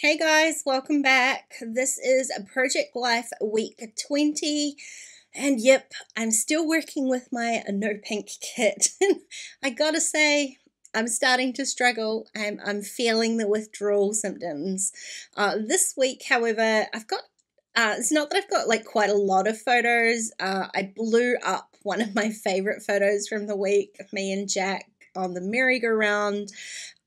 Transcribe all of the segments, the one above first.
Hey guys, welcome back. This is a Project Life week 20. And yep, I'm still working with my No Pink kit. I gotta say, I'm starting to struggle. I'm, I'm feeling the withdrawal symptoms. Uh, this week, however, I've got, uh, it's not that I've got like quite a lot of photos. Uh, I blew up one of my favorite photos from the week me and Jack on the merry-go-round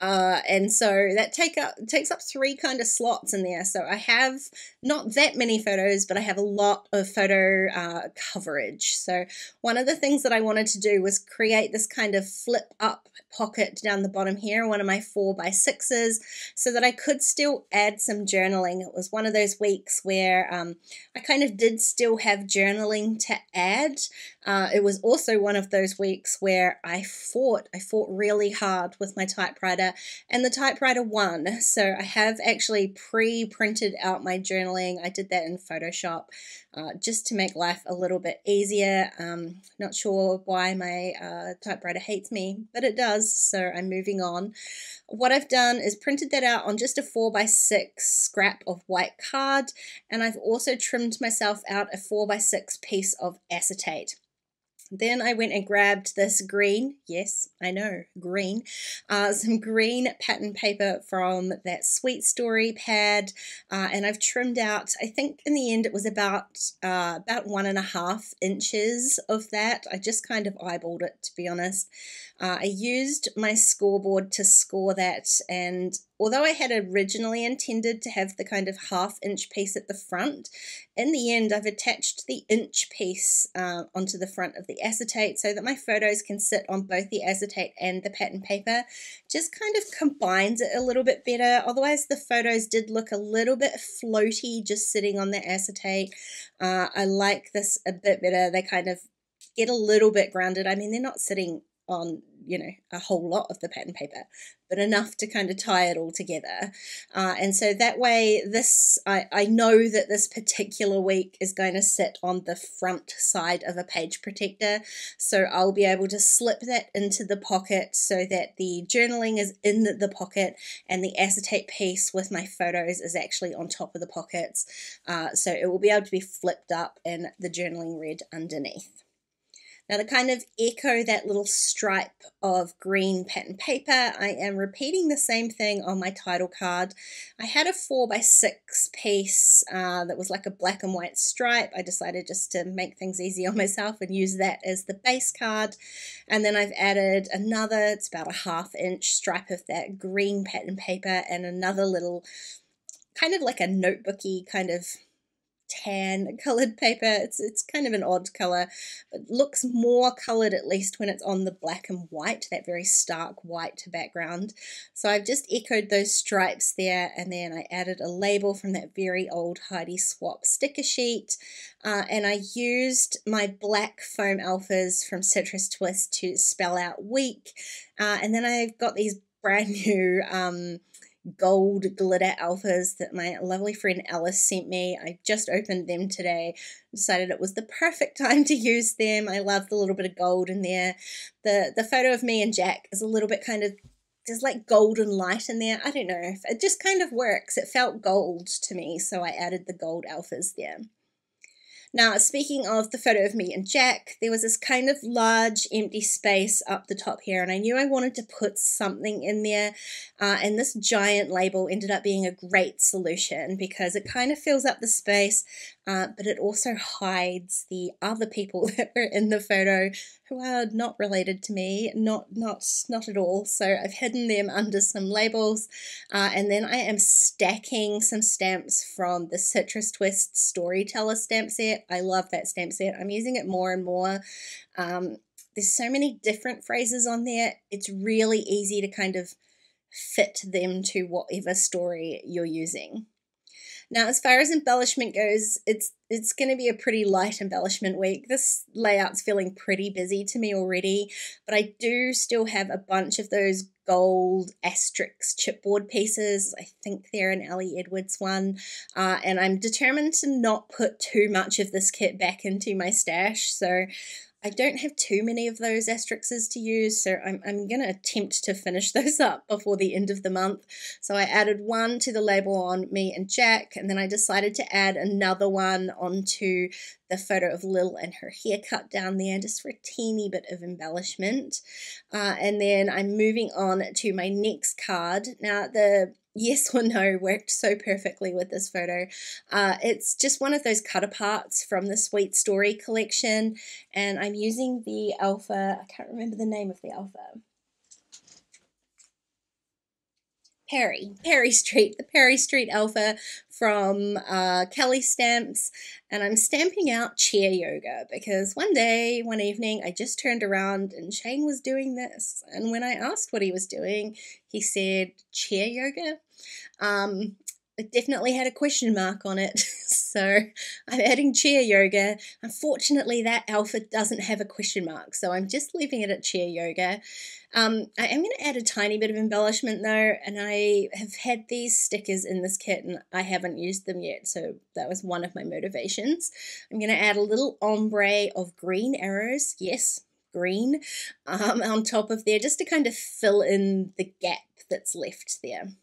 uh, and so that take up takes up three kind of slots in there. So I have not that many photos, but I have a lot of photo uh, coverage. So one of the things that I wanted to do was create this kind of flip up pocket down the bottom here, one of my four by sixes, so that I could still add some journaling. It was one of those weeks where um, I kind of did still have journaling to add. Uh, it was also one of those weeks where I fought. I fought really hard with my typewriter and the typewriter won. So I have actually pre-printed out my journaling. I did that in Photoshop uh, just to make life a little bit easier. Um, not sure why my uh, typewriter hates me, but it does. So I'm moving on. What I've done is printed that out on just a 4x6 scrap of white card and I've also trimmed myself out a 4x6 piece of acetate. Then I went and grabbed this green, yes, I know, green, uh, some green pattern paper from that Sweet Story pad, uh, and I've trimmed out, I think in the end it was about, uh, about one and a half inches of that. I just kind of eyeballed it, to be honest. Uh, I used my scoreboard to score that, and although I had originally intended to have the kind of half inch piece at the front, in the end I've attached the inch piece uh, onto the front of the acetate so that my photos can sit on both the acetate and the pattern paper. Just kind of combines it a little bit better. Otherwise the photos did look a little bit floaty just sitting on the acetate. Uh, I like this a bit better. They kind of get a little bit grounded. I mean, they're not sitting on you know a whole lot of the pattern paper but enough to kind of tie it all together. Uh, and so that way this I, I know that this particular week is going to sit on the front side of a page protector. So I'll be able to slip that into the pocket so that the journaling is in the, the pocket and the acetate piece with my photos is actually on top of the pockets. Uh, so it will be able to be flipped up and the journaling read underneath now to kind of echo that little stripe of green pattern paper, I am repeating the same thing on my title card. I had a 4 by 6 piece uh, that was like a black and white stripe. I decided just to make things easy on myself and use that as the base card. And then I've added another, it's about a half inch stripe of that green pattern paper and another little kind of like a notebooky kind of tan colored paper. It's it's kind of an odd color, but looks more colored at least when it's on the black and white, that very stark white background. So I've just echoed those stripes there and then I added a label from that very old Heidi Swapp sticker sheet. Uh, and I used my black foam alphas from Citrus Twist to spell out week. Uh, and then I've got these brand new um, gold glitter alphas that my lovely friend Alice sent me. I just opened them today. Decided it was the perfect time to use them. I love the little bit of gold in there. The the photo of me and Jack is a little bit kind of there's like golden light in there. I don't know. If it just kind of works. It felt gold to me, so I added the gold alphas there. Now, speaking of the photo of me and Jack, there was this kind of large empty space up the top here, and I knew I wanted to put something in there, uh, and this giant label ended up being a great solution because it kind of fills up the space, uh, but it also hides the other people that were in the photo who are not related to me, not not not at all. So I've hidden them under some labels, uh, and then I am stacking some stamps from the Citrus Twist Storyteller stamp set. I love that stamp set. I'm using it more and more. Um, there's so many different phrases on there. It's really easy to kind of fit them to whatever story you're using. Now, as far as embellishment goes, it's it's going to be a pretty light embellishment week. This layout's feeling pretty busy to me already, but I do still have a bunch of those gold Asterix chipboard pieces. I think they're an Ali Edwards one, uh, and I'm determined to not put too much of this kit back into my stash. So I don't have too many of those asterixes to use, so I'm, I'm going to attempt to finish those up before the end of the month. So I added one to the label on me and Jack, and then I decided to add another one onto the photo of Lil and her haircut down there, just for a teeny bit of embellishment. Uh, and then I'm moving on to my next card. Now, the yes or no worked so perfectly with this photo. Uh, it's just one of those cut aparts from the Sweet Story collection, and I'm using the Alpha, I can't remember the name of the Alpha. Perry, Perry Street, the Perry Street Alpha from uh, Kellie Stamps, and I'm stamping out chair yoga because one day, one evening, I just turned around and Shane was doing this. And when I asked what he was doing, he said chair yoga. Um, it definitely had a question mark on it. so I'm adding chair yoga. Unfortunately, that alpha doesn't have a question mark, so I'm just leaving it at chair yoga. Um, I am going to add a tiny bit of embellishment though, and I have had these stickers in this kit and I haven't used them yet, so that was one of my motivations. I'm going to add a little ombre of green arrows, yes, green, um, on top of there, just to kind of fill in the gap that's left there.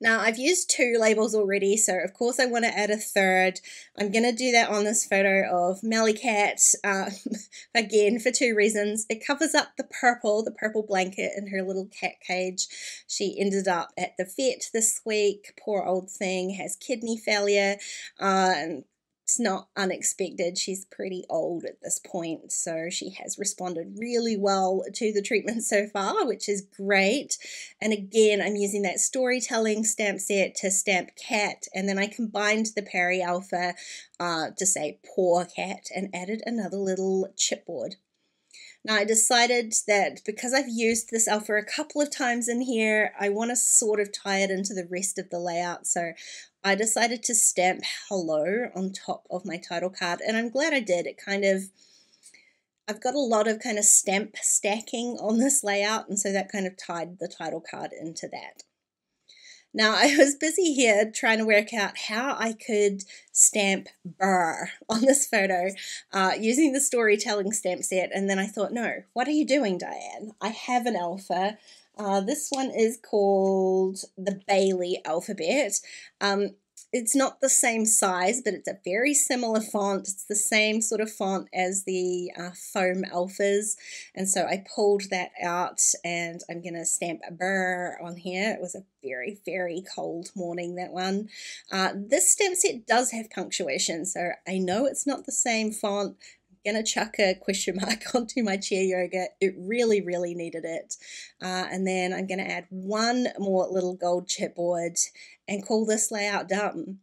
Now I've used two labels already, so of course I want to add a third. I'm going to do that on this photo of Melly Cat, uh, again for two reasons. It covers up the purple, the purple blanket in her little cat cage. She ended up at the vet this week. Poor old thing has kidney failure, uh, and it's not unexpected. She's pretty old at this point, so she has responded really well to the treatment so far, which is great. And again, I'm using that storytelling stamp set to stamp cat, and then I combined the Perry Alpha uh, to say poor cat and added another little chipboard. Now I decided that because I've used this alpha a couple of times in here, I want to sort of tie it into the rest of the layout. So I decided to stamp hello on top of my title card and I'm glad I did. It kind of, I've got a lot of kind of stamp stacking on this layout and so that kind of tied the title card into that. Now, I was busy here trying to work out how I could stamp burr on this photo uh, using the storytelling stamp set. And then I thought, no, what are you doing, Diane? I have an alpha. Uh, this one is called the Bailey alphabet. Um, it's not the same size, but it's a very similar font. It's the same sort of font as the uh, foam alphas. And so I pulled that out and I'm going to stamp a burr on here. It was a very, very cold morning, that one. Uh, this stamp set does have punctuation, so I know it's not the same font, gonna chuck a question mark onto my chair yoga. It really, really needed it. Uh, and then I'm gonna add one more little gold chipboard and call this layout done.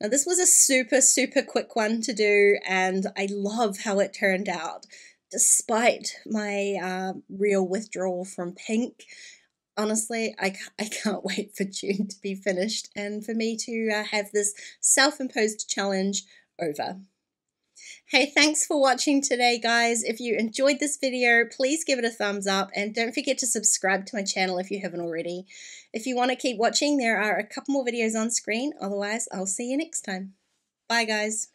Now this was a super, super quick one to do and I love how it turned out. Despite my uh, real withdrawal from pink, honestly, I, I can't wait for June to be finished and for me to uh, have this self-imposed challenge over. Hey, thanks for watching today, guys. If you enjoyed this video, please give it a thumbs up and don't forget to subscribe to my channel if you haven't already. If you want to keep watching, there are a couple more videos on screen. Otherwise, I'll see you next time. Bye, guys.